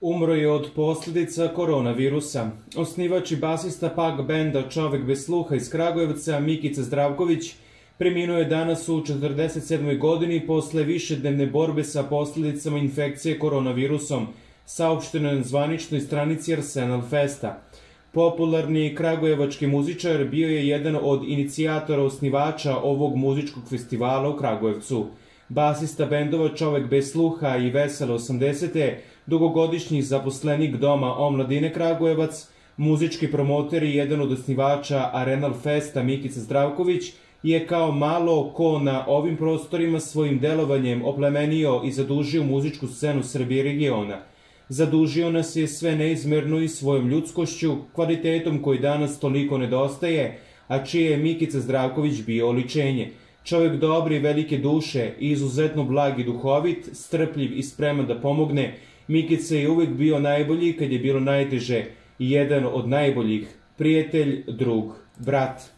Umro je od posljedica koronavirusa. Osnivač i basista punk benda Čovek bez sluha iz Kragujevca, Mikica Zdravković, preminuo je danas u 47. godini posle višednevne borbe sa posljedicama infekcije koronavirusom, saopšteno je na zvaničnoj stranici Arsenal Festa. Popularni kragujevački muzičar bio je jedan od inicijatora osnivača ovog muzičkog festivala u Kragujevcu. Basista bendova Čovek bez sluha i Vesele 80. dugogodišnji zaposlenik Doma Omladine Kragujevac, muzički promoter i jedan od osnivača Arenal Festa Mikica Zdravković, je kao malo ko na ovim prostorima svojim delovanjem oplemenio i zadužio muzičku scenu Srbije i regiona. Zadužio nas je sve neizmerno i svojom ljudskošću, kvalitetom koji danas toliko nedostaje, a čije je Mikica Zdravković bio oličenje – Čovjek dobri, velike duše i izuzetno blag i duhovit, strpljiv i spreman da pomogne, Mikica je uvek bio najbolji kad je bilo najteže i jedan od najboljih, prijatelj, drug, brat.